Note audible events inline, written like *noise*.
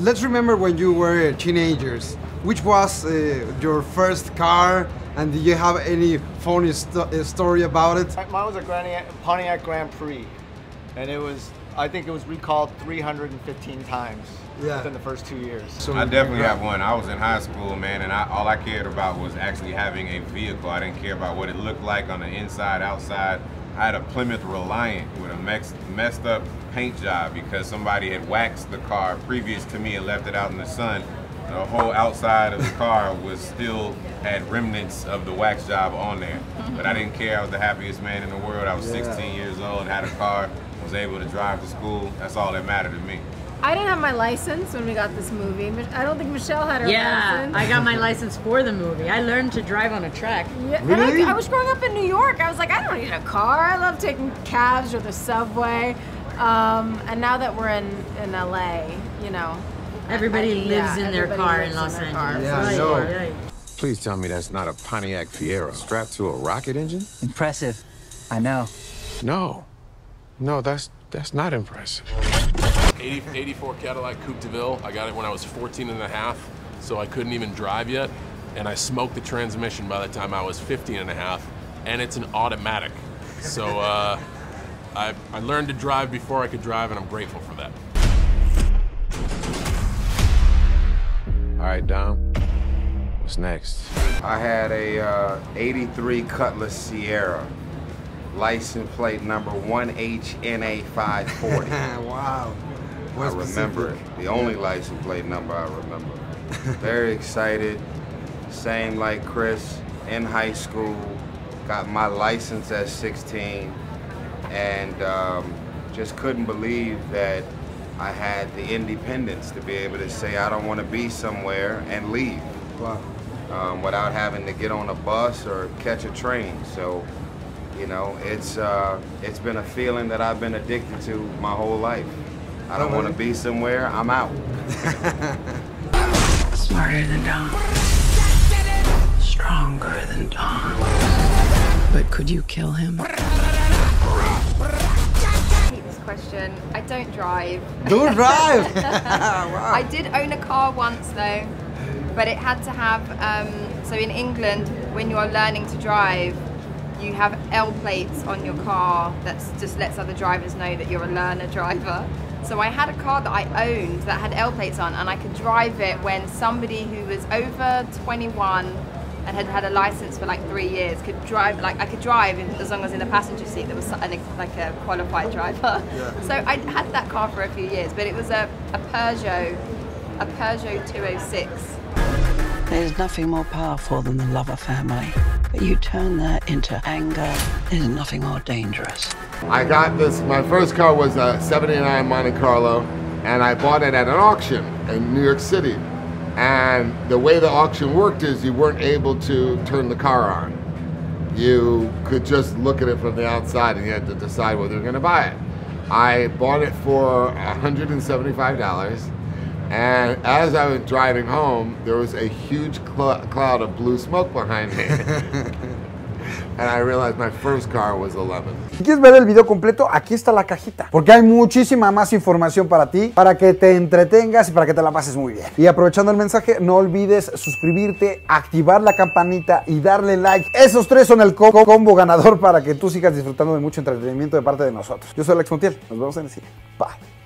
Let's remember when you were teenagers. Which was uh, your first car, and do you have any funny sto- uh, story about it? Mine was a Granny- Pontiac Grand Prix, and it was, I think it was recalled 315 times Yeah. within the first two years. So I definitely have one. I was in high school, man, and I, all I cared about was actually having a vehicle. I didn't care about what it looked like on the inside, outside. I had a Plymouth Reliant with a mex- messed up paint job because somebody had waxed the car previous to me and left it out in the sun. The whole outside of the car was still had remnants of the wax job on there. But I didn't care. I was the happiest man in the world. I was Yeah. 16 years old, had a car, was able to drive to school. That's all that mattered to me. I didn't have my license when we got this movie. I don't think Michelle had her Yeah, license. I got my license for the movie. I learned to drive on a track. Yeah, and Really? I, I was growing up in New York. I was like, I don't need a car. I love taking cabs or the subway. Um, and now that we're in, in LA, you know. Everybody I- lives yeah, in their car in Los their car. Angeles. Yeah, I Right, know. right. Please tell me that's not a Pontiac Fiero strapped to a rocket engine? Impressive. I know. No. No, that's that's not impressive. 80, 84 Cadillac Coupe de Ville. I got it when I was 14 and a half, so I couldn't even drive yet. And I smoked the transmission by the time I was 15 and a half, and it's an automatic. So uh, I, I learned to drive before I could drive, and I'm grateful for that. All right, Dom. What's next? I had a uh, 83 Cutlass Ciera, license plate number 1HNA540. *laughs* wow. I remember it. The only license plate number I remember. *laughs* Very excited. Same like Chris in high school. Got my license at 16 and um, just couldn't believe that I had the independence to be able to say I don't want to be somewhere and leave Wow. um, without having to get on a bus or catch a train. So, you know, it's uh, it's been a feeling that I've been addicted to my whole life. I don't want to be somewhere. I'm out. *laughs* Smarter than Dom. Stronger than Dom. But could you kill him? hate this question. I don't drive. Don't drive. *laughs* *laughs* I did own a car once though, but it had to have. Um, so in England, when you are learning to drive, you have L plates on your car that just lets other drivers know that you're a learner driver. So I had a car that I owned that had L plates on, and I could drive it when somebody who was over 21 and had had a license for like three years could drive. Like I could drive as long as in the passenger seat there was an, like a qualified driver. *laughs* So I had that car for a few years, but it was a, a Peugeot, a Peugeot 206. There's nothing more powerful than the love of family. But you turn that into anger, there's nothing more dangerous. I got this, my first car was a 79 Monte Carlo, and I bought it at an auction in New York City. And the way the auction worked is you weren't able to turn the car on. You could just look at it from the outside and you had to decide whether you're going to buy it. I bought it for $175. And as I was driving home, there was a huge cl- cloud of blue smoke behind me. *laughs* and I realized my first car was a lemon. Si quieres ver el video completo, aquí está la cajita. Porque hay muchísima más información para ti, para que te entretengas y para que te la pases muy bien. Y aprovechando el mensaje, no olvides suscribirte, activar la campanita y darle like. Esos tres son el co- combo ganador para que tú sigas disfrutando de mucho entretenimiento de parte de nosotros. Yo soy Alex Montiel. Nos vemos en el siguiente. Bye.